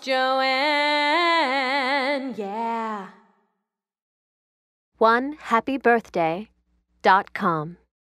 Joanne, yeah. One happy birthday dot com.